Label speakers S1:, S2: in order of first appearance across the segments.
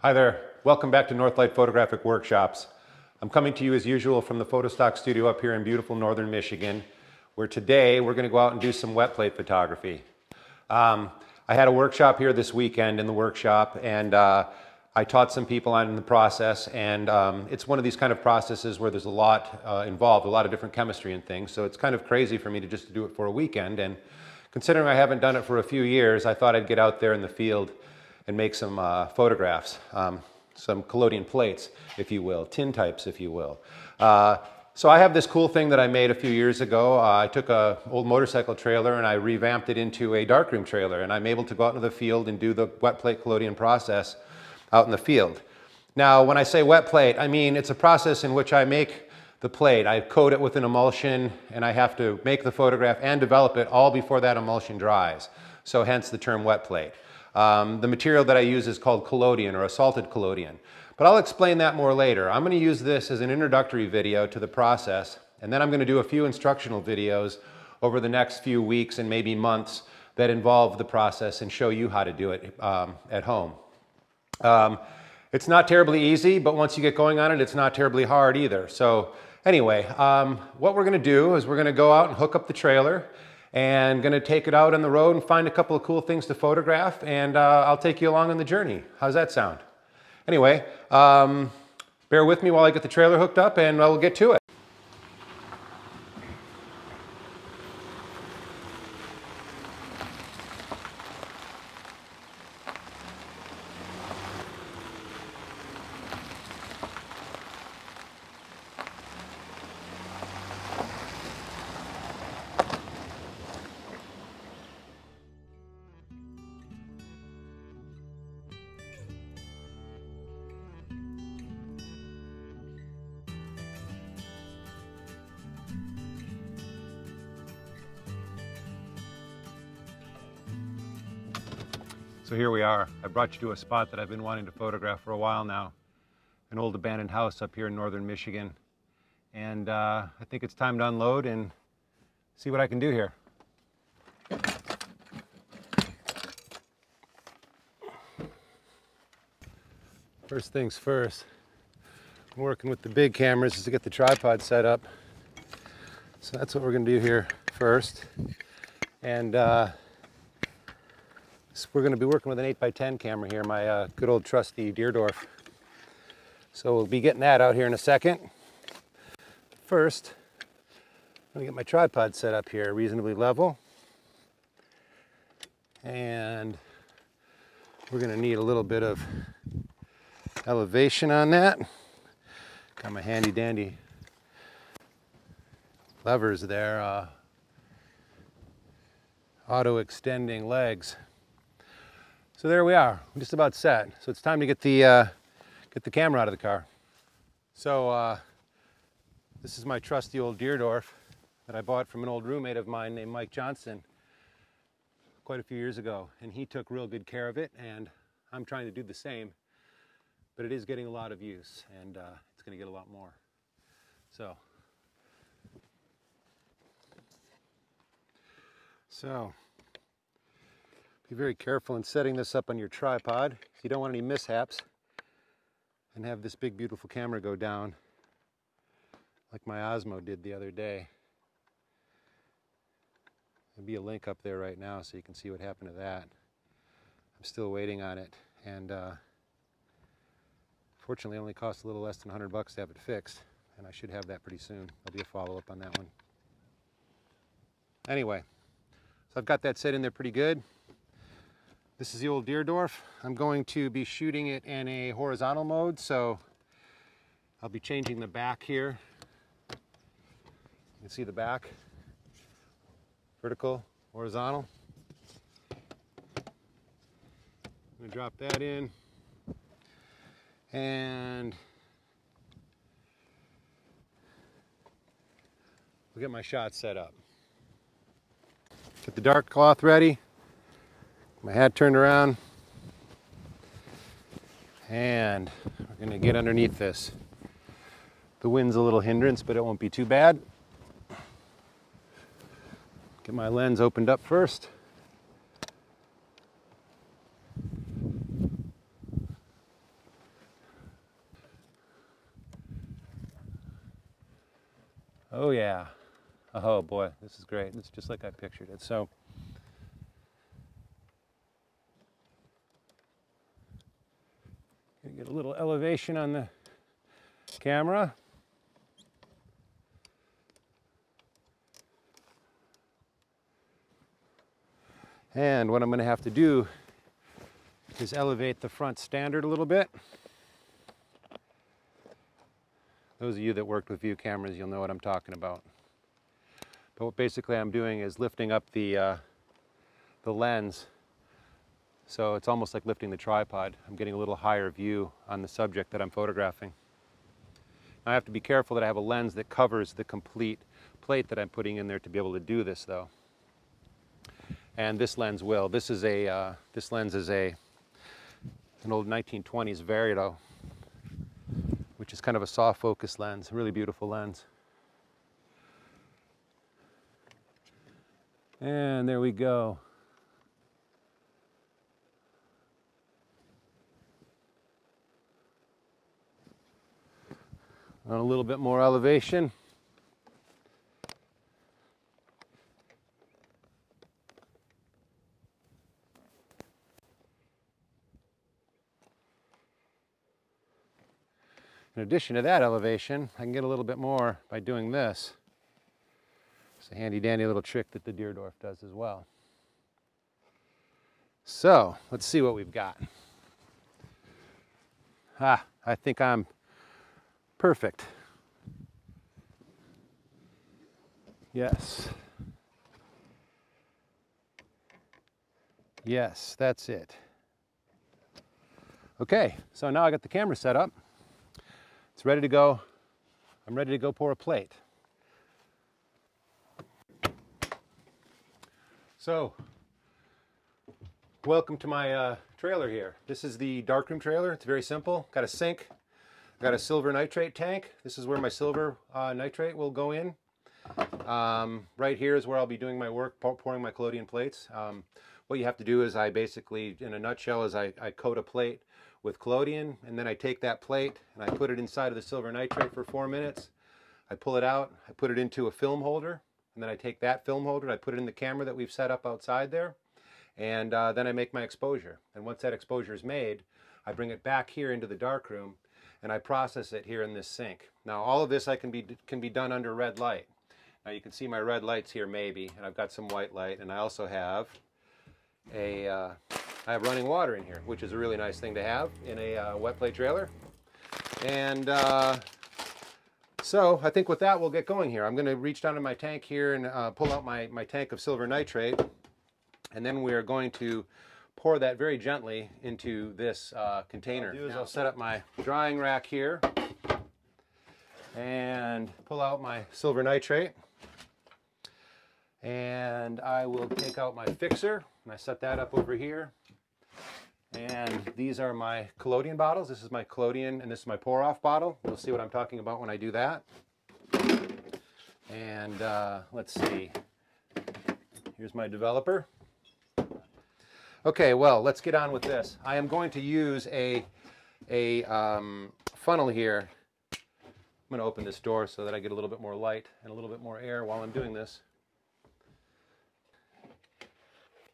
S1: Hi there. Welcome back to Northlight Photographic Workshops. I'm coming to you as usual from the Photostock studio up here in beautiful northern Michigan, where today we're going to go out and do some wet plate photography. Um, I had a workshop here this weekend in the workshop, and uh, I taught some people on the process, and um, it's one of these kind of processes where there's a lot uh, involved, a lot of different chemistry and things, so it's kind of crazy for me to just do it for a weekend, and considering I haven't done it for a few years, I thought I'd get out there in the field and make some uh, photographs, um, some collodion plates, if you will, tin types, if you will. Uh, so I have this cool thing that I made a few years ago. Uh, I took a old motorcycle trailer and I revamped it into a darkroom trailer, and I'm able to go out into the field and do the wet plate collodion process out in the field. Now, when I say wet plate, I mean it's a process in which I make the plate. I coat it with an emulsion and I have to make the photograph and develop it all before that emulsion dries. So hence the term wet plate. Um, the material that I use is called collodion or salted collodion. But I'll explain that more later. I'm going to use this as an introductory video to the process, and then I'm going to do a few instructional videos over the next few weeks and maybe months that involve the process and show you how to do it um, at home. Um, it's not terribly easy, but once you get going on it, it's not terribly hard either. So anyway, um, what we're going to do is we're going to go out and hook up the trailer and going to take it out on the road and find a couple of cool things to photograph and uh, I'll take you along on the journey. How's that sound? Anyway, um, bear with me while I get the trailer hooked up and we'll get to it. So here we are. I brought you to a spot that I've been wanting to photograph for a while now. An old abandoned house up here in northern Michigan. And uh, I think it's time to unload and see what I can do here. First things first, I'm working with the big cameras is to get the tripod set up. So that's what we're gonna do here first. And uh, we're going to be working with an 8x10 camera here, my uh, good old trusty Deardorff. So we'll be getting that out here in a second. First, I'm going to get my tripod set up here reasonably level. And we're going to need a little bit of elevation on that. Got my handy dandy levers there, uh, auto extending legs. So there we are, I'm just about set. So it's time to get the, uh, get the camera out of the car. So uh, this is my trusty old Deardorff that I bought from an old roommate of mine named Mike Johnson quite a few years ago. And he took real good care of it and I'm trying to do the same, but it is getting a lot of use and uh, it's gonna get a lot more. So, so be very careful in setting this up on your tripod. You don't want any mishaps and have this big beautiful camera go down like my Osmo did the other day. There'll be a link up there right now so you can see what happened to that. I'm still waiting on it and uh, fortunately it only cost a little less than 100 bucks to have it fixed and I should have that pretty soon. There'll be a follow-up on that one. Anyway, so I've got that set in there pretty good. This is the old Deardorff. I'm going to be shooting it in a horizontal mode, so I'll be changing the back here. You can see the back, vertical, horizontal. I'm gonna drop that in. And we'll get my shot set up. Get the dark cloth ready my hat turned around. And we're gonna get underneath this. The wind's a little hindrance, but it won't be too bad. Get my lens opened up first. Oh yeah. Oh boy, this is great. It's just like I pictured it. So on the camera. And what I'm going to have to do is elevate the front standard a little bit. Those of you that worked with view cameras, you'll know what I'm talking about. But what basically I'm doing is lifting up the, uh, the lens. So it's almost like lifting the tripod. I'm getting a little higher view on the subject that I'm photographing. Now I have to be careful that I have a lens that covers the complete plate that I'm putting in there to be able to do this though. And this lens will. This is a, uh, this lens is a, an old 1920s Verito, which is kind of a soft focus lens, really beautiful lens. And there we go. On a little bit more elevation. In addition to that elevation, I can get a little bit more by doing this. It's a handy dandy little trick that the Deardorff does as well. So let's see what we've got. Ah, I think I'm perfect. Yes. Yes, that's it. Okay, so now I got the camera set up. It's ready to go. I'm ready to go pour a plate. So, welcome to my uh, trailer here. This is the darkroom trailer. It's very simple. Got a sink. I've got a silver nitrate tank. This is where my silver uh, nitrate will go in. Um, right here is where I'll be doing my work, pouring my collodion plates. Um, what you have to do is I basically, in a nutshell, is I, I coat a plate with collodion and then I take that plate and I put it inside of the silver nitrate for four minutes. I pull it out, I put it into a film holder and then I take that film holder and I put it in the camera that we've set up outside there. And uh, then I make my exposure. And once that exposure is made, I bring it back here into the darkroom and I process it here in this sink. Now all of this I can be, can be done under red light. Now you can see my red lights here maybe, and I've got some white light, and I also have a, uh, I have running water in here, which is a really nice thing to have in a uh, wet plate trailer. And uh, so I think with that, we'll get going here. I'm going to reach down to my tank here and uh, pull out my, my tank of silver nitrate. And then we are going to pour that very gently into this uh, container. I'll, I'll set up my drying rack here and pull out my silver nitrate. And I will take out my fixer and I set that up over here. And these are my collodion bottles. This is my collodion and this is my pour off bottle. You'll see what I'm talking about when I do that. And uh, let's see. Here's my developer. Okay, well, let's get on with this. I am going to use a, a um, funnel here. I'm going to open this door so that I get a little bit more light and a little bit more air while I'm doing this.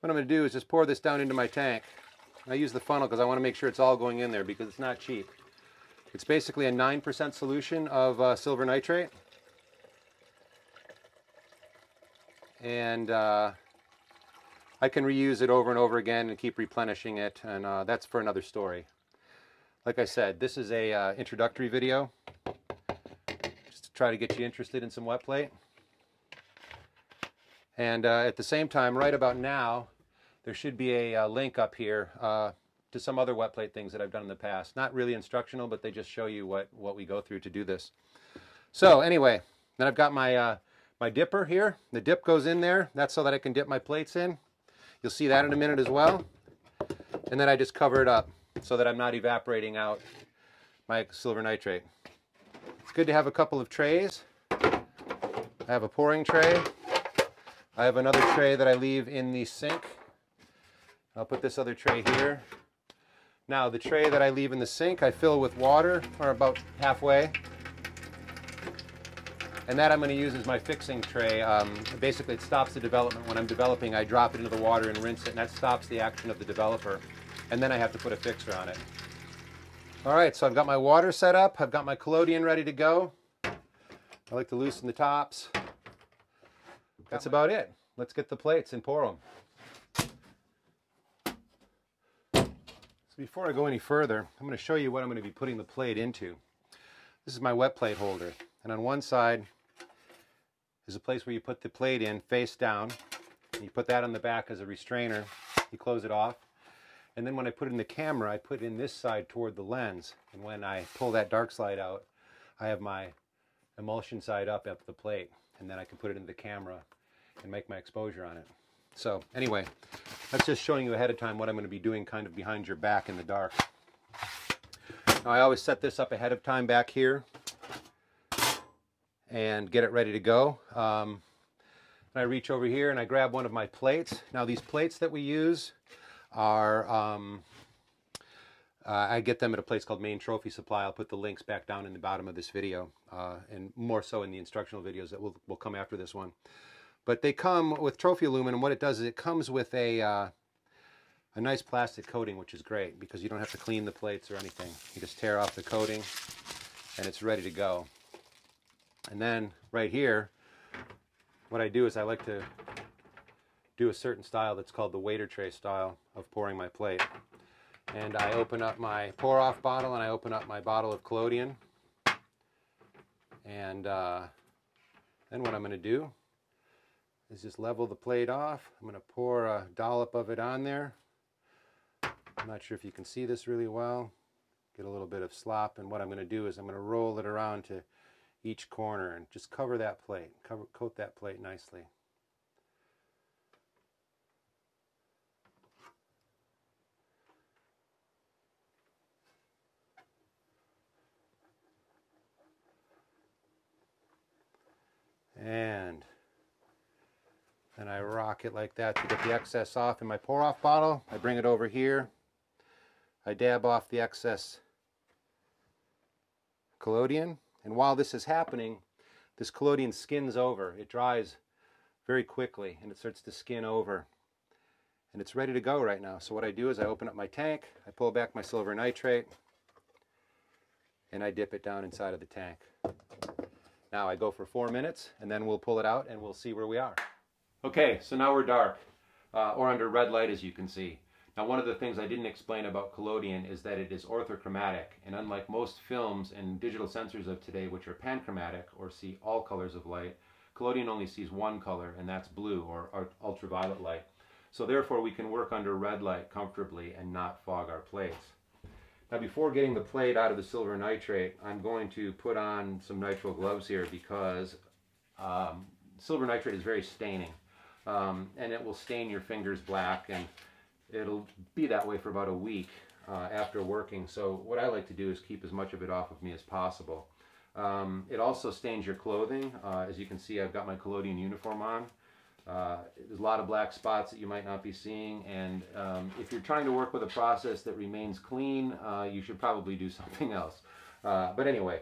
S1: What I'm going to do is just pour this down into my tank. I use the funnel because I want to make sure it's all going in there because it's not cheap. It's basically a 9% solution of uh, silver nitrate. And uh, I can reuse it over and over again and keep replenishing it, and uh, that's for another story. Like I said, this is a uh, introductory video, just to try to get you interested in some wet plate. And uh, at the same time, right about now, there should be a, uh, link up here uh, to some other wet plate things that I've done in the past. Not really instructional, but they just show you what, what we go through to do this. So anyway, then I've got my, uh, my dipper here. The dip goes in there. That's so that I can dip my plates in. You'll see that in a minute as well. And then I just cover it up so that I'm not evaporating out my silver nitrate. It's good to have a couple of trays. I have a pouring tray. I have another tray that I leave in the sink I'll put this other tray here. Now the tray that I leave in the sink, I fill with water, or about halfway. And that I'm going to use as my fixing tray. Um, basically, it stops the development. When I'm developing, I drop it into the water and rinse it, and that stops the action of the developer. And then I have to put a fixer on it. All right, so I've got my water set up. I've got my collodion ready to go. I like to loosen the tops. That's about it. Let's get the plates and pour them. So before I go any further, I'm going to show you what I'm going to be putting the plate into. This is my wet plate holder. And on one side is a place where you put the plate in face down. You put that on the back as a restrainer. You close it off. And then when I put it in the camera, I put in this side toward the lens. And when I pull that dark slide out, I have my emulsion side up at the plate. And then I can put it in the camera and make my exposure on it. So anyway, that's just showing you ahead of time what I'm going to be doing kind of behind your back in the dark. Now I always set this up ahead of time back here and get it ready to go. Um, I reach over here and I grab one of my plates. Now these plates that we use are, um, uh, I get them at a place called Main Trophy Supply. I'll put the links back down in the bottom of this video uh, and more so in the instructional videos that will, will come after this one. But they come with trophy aluminum. What it does is it comes with a, uh, a nice plastic coating, which is great because you don't have to clean the plates or anything. You just tear off the coating and it's ready to go. And then right here, what I do is I like to do a certain style that's called the waiter tray style of pouring my plate. And I open up my pour off bottle and I open up my bottle of collodion. And uh, then what I'm going to do is just level the plate off. I'm going to pour a dollop of it on there. I'm not sure if you can see this really well. Get a little bit of slop and what I'm going to do is I'm going to roll it around to each corner and just cover that plate, cover, coat that plate nicely. And then I rock it like that to get the excess off in my pour off bottle. I bring it over here. I dab off the excess collodion and while this is happening, this collodion skins over. It dries very quickly and it starts to skin over. And it's ready to go right now. So what I do is I open up my tank, I pull back my silver nitrate, and I dip it down inside of the tank. Now I go for four minutes and then we'll pull it out and we'll see where we are. Okay, so now we're dark, uh, or under red light as you can see. Now one of the things I didn't explain about collodion is that it is orthochromatic and unlike most films and digital sensors of today which are panchromatic or see all colors of light, collodion only sees one color and that's blue or, ultraviolet light. So therefore we can work under red light comfortably and not fog our plates. Now before getting the plate out of the silver nitrate, I'm going to put on some nitrile gloves here because um, silver nitrate is very staining um, and it will stain your fingers black and it'll be that way for about a week uh, after working. So what I like to do is keep as much of it off of me as possible. Um, it also stains your clothing. Uh, as you can see, I've got my collodion uniform on. Uh, there's a lot of black spots that you might not be seeing, and um, if you're trying to work with a process that remains clean, uh, you should probably do something else. Uh, but anyway,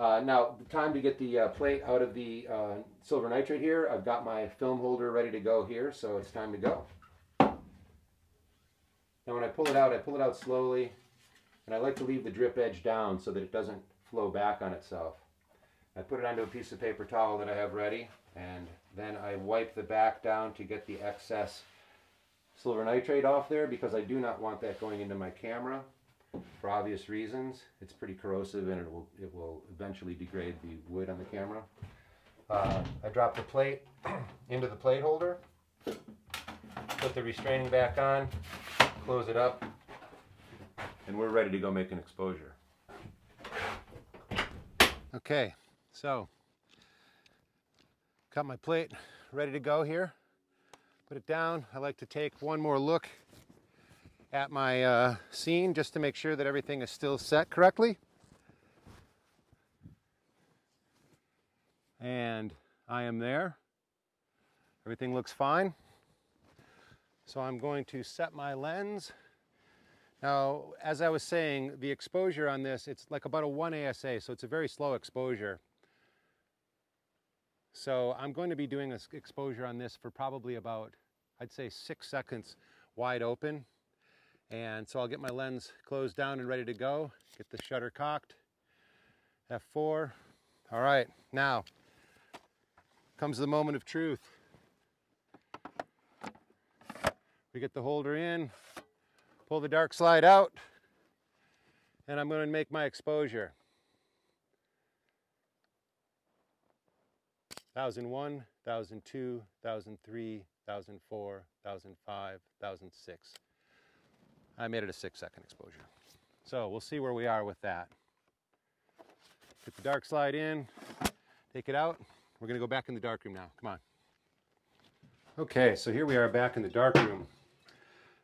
S1: uh, now time to get the plate out of the silver nitrate here. I've got my film holder ready to go here, so it's time to go. Now when I pull it out, I pull it out slowly, and I like to leave the drip edge down so that it doesn't flow back on itself. I put it onto a piece of paper towel that I have ready, and then I wipe the back down to get the excess silver nitrate off there because I do not want that going into my camera for obvious reasons. It's pretty corrosive and it will, it will eventually degrade the wood on the camera. Uh, I drop the plate into the plate holder, put the restraining back on, close it up, and we're ready to go make an exposure. Okay, so got my plate ready to go here. Put it down. I like to take one more look at my uh, scene just to make sure that everything is still set correctly. And I am there. Everything looks fine. So I'm going to set my lens. Now, as I was saying, the exposure on this, it's like about a 1 ASA, so it's a very slow exposure. So I'm going to be doing an exposure on this for probably about, I'd say six seconds wide open. And so I'll get my lens closed down and ready to go. Get the shutter cocked. F4. All right, now comes the moment of truth. We get the holder in, pull the dark slide out, and I'm going to make my exposure. 1001, 1002, 1003, 1004, 1005, 1006. I made it a six second exposure. So we'll see where we are with that. Get the dark slide in, take it out. We're gonna go back in the dark room now, come on. Okay, so here we are back in the dark room.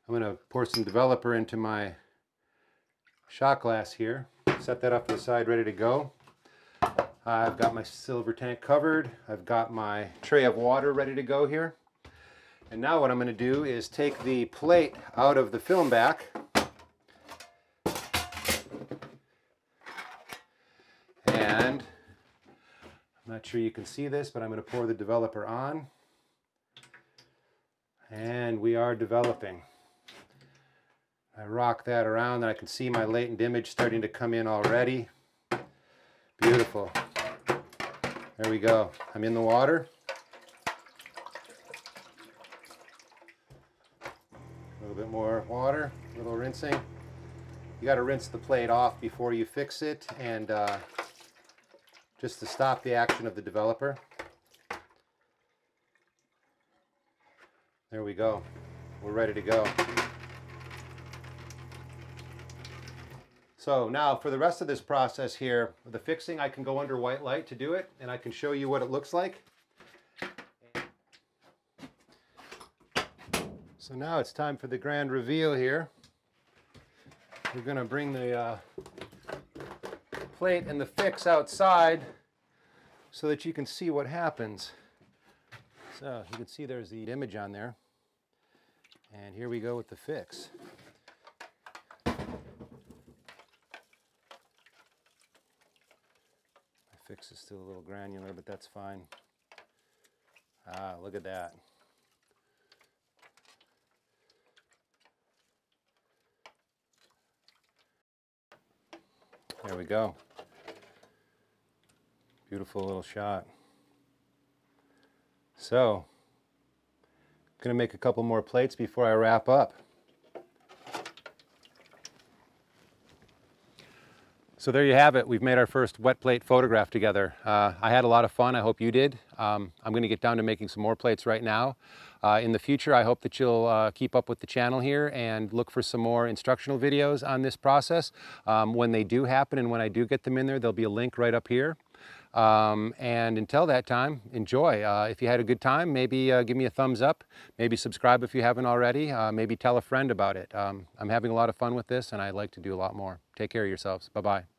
S1: I'm gonna pour some developer into my shot glass here. Set that up to the side, ready to go. I've got my silver tank covered. I've got my tray of water ready to go here. And now what I'm going to do is take the plate out of the film back. And I'm not sure you can see this, but I'm going to pour the developer on. And we are developing. I rock that around and I can see my latent image starting to come in already. Beautiful. There we go. I'm in the water. A little bit more water, a little rinsing. You got to rinse the plate off before you fix it and uh, just to stop the action of the developer. There we go. We're ready to go. So now for the rest of this process here, the fixing, I can go under white light to do it and I can show you what it looks like. So now it's time for the grand reveal here. We're going to bring the uh, plate and the fix outside so that you can see what happens. So you can see there's the image on there. And here we go with the fix. Fix is still a little granular, but that's fine. Ah, look at that. There we go. Beautiful little shot. So, going to make a couple more plates before I wrap up. So there you have it. We've made our first wet plate photograph together. Uh, I had a lot of fun. I hope you did. Um, I'm going to get down to making some more plates right now. Uh, in the future, I hope that you'll uh, keep up with the channel here and look for some more instructional videos on this process. Um, when they do happen and when I do get them in there, there'll be a link right up here. Um, and until that time, enjoy. Uh, if you had a good time, maybe uh, give me a thumbs up. Maybe subscribe if you haven't already. Uh, maybe tell a friend about it. Um, I'm having a lot of fun with this and I'd like to do a lot more. Take care of yourselves. Bye-bye.